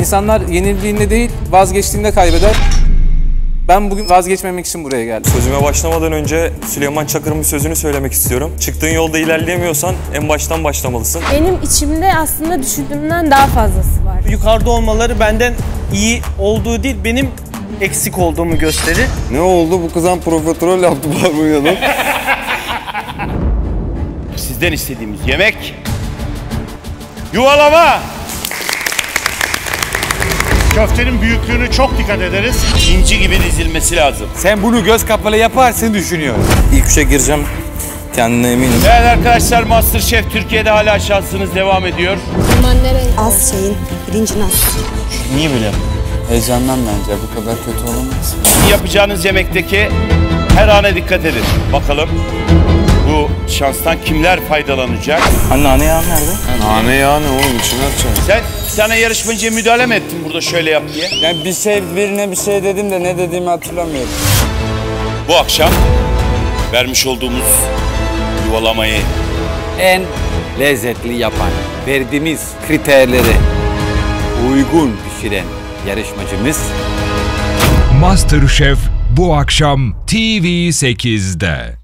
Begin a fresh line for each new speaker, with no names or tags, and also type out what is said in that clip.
İnsanlar yenildiğinde değil vazgeçtiğinde kaybeder. Ben bugün vazgeçmemek için buraya geldim.
Sözüme başlamadan önce Süleyman Çakır'ın bir sözünü söylemek istiyorum. Çıktığın yolda ilerleyemiyorsan en baştan başlamalısın.
Benim içimde aslında düşündüğümden daha fazlası var.
Yukarıda olmaları benden iyi olduğu değil, benim eksik olduğumu gösterir.
Ne oldu? Bu kızan profiterol yaptı barbunya'dan.
Sizden istediğimiz yemek yuvalama.
Köftenin büyüklüğünü çok dikkat ederiz.
İnci gibi dizilmesi lazım.
Sen bunu göz kapalı yaparsın düşünüyorum.
İlk üçe gireceğim. Kendine eminim.
Evet arkadaşlar Masterchef Türkiye'de hala şansınız devam ediyor.
Az şeyin, pirincin az.
Niye böyle?
Heyecandan bence bu kadar kötü olamaz.
Yapacağınız yemekteki her ana dikkat edin. Bakalım bu şanstan kimler faydalanacak?
Anne anne ya nerede?
Nane ya ne oğlum içine atacaksın.
Sen bir tane yarışmacıya müdahale mi ettin burada şöyle yap diye?
Yani bir şey birine bir şey dedim de ne dediğimi hatırlamıyorum.
Bu akşam vermiş olduğumuz yuvalamayı
En lezzetli yapan, verdiğimiz kriterleri uygun pişiren yarışmacımız
Masterchef bu akşam TV8'de.